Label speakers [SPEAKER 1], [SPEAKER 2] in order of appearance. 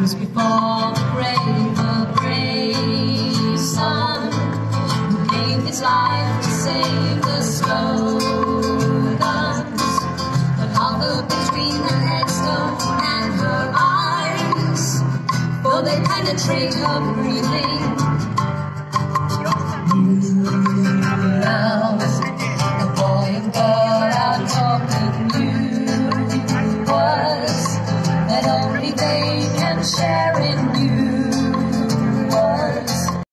[SPEAKER 1] Just before the grave, a brave son who gave his life to save the slogans that hover between her headstone and her eyes, for they penetrate her breathing. You love the boy and girl are talking you. and sharing you.